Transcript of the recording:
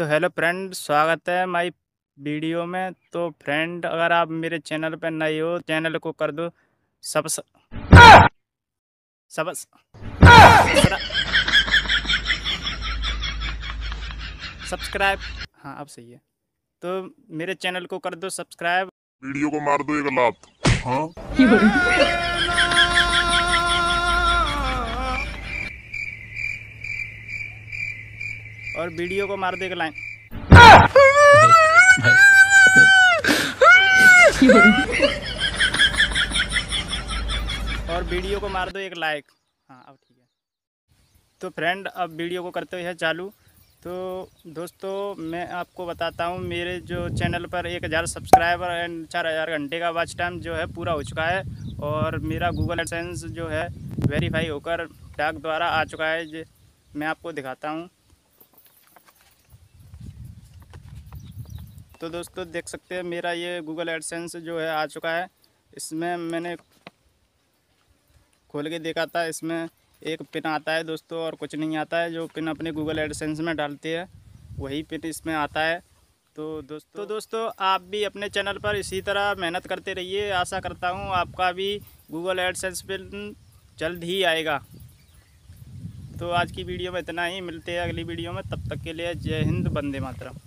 तो hello friend स्वागत है माई वीडियो में। तो फ्रेंड अगर आप मेरे चैनल पर नए हो चैनल को कर दो। सब स... सब स... सब्सक्राइब। हाँ अब सही है। तो मेरे चैनल को कर दो सब्सक्राइब। वीडियो को मार दो एक लात। हाँ? और वीडियो को मार दो एक लाइन और वीडियो को मार दो एक लाइक हाँ अब ठीक है। तो फ्रेंड अब वीडियो को करते हैं चालू। तो दोस्तों, मैं आपको बताता हूँ, मेरे जो चैनल पर एक हज़ार सब्सक्राइबर एंड चार हज़ार घंटे का वॉच टाइम जो है पूरा हो चुका है और मेरा गूगल एडसेंस जो है वेरीफाई होकर डाक द्वारा आ चुका है। मैं आपको दिखाता हूँ। तो दोस्तों देख सकते हैं, मेरा ये गूगल एडसेंस जो है आ चुका है। इसमें मैंने खोल के देखा था, इसमें एक पिन आता है दोस्तों और कुछ नहीं आता है, जो पिन अपने गूगल एडसेंस में डालते हैं, वही पिन इसमें आता है। तो दोस्तों तो दोस्तों, आप भी अपने चैनल पर इसी तरह मेहनत करते रहिए। आशा करता हूँ आपका भी गूगल एडसेंस पिन जल्द ही आएगा। तो आज की वीडियो में इतना ही। मिलते हैं अगली वीडियो में। तब तक के लिए जय हिंद बंदे मातरम।